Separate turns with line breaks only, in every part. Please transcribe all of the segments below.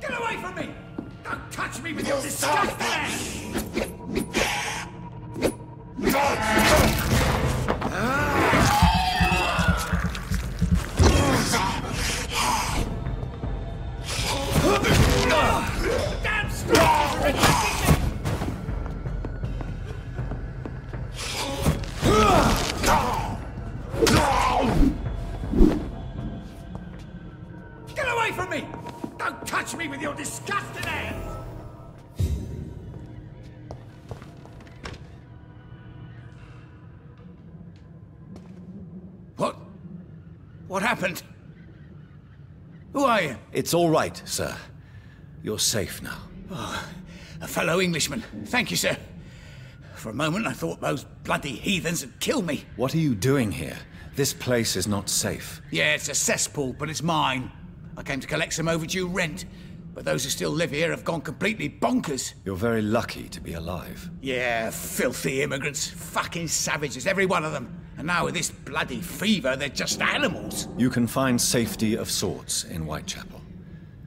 Get away from me! Don't touch me with your disgusting! Touch me with your disgusting hands! What? What happened? Who are you?
It's all right, sir. You're safe now.
Oh, a fellow Englishman. Thank you, sir. For a moment, I thought those bloody heathens had killed me.
What are you doing here? This place is not safe.
Yeah, it's a cesspool, but it's mine. I came to collect some overdue rent, but those who still live here have gone completely bonkers.
You're very lucky to be alive.
Yeah, filthy immigrants. Fucking savages, every one of them. And now with this bloody fever, they're just animals.
You can find safety of sorts in Whitechapel.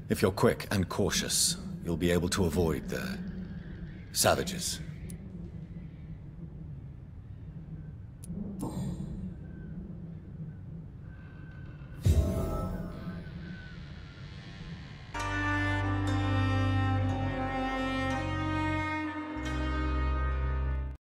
If you're quick and cautious, you'll be able to avoid the savages.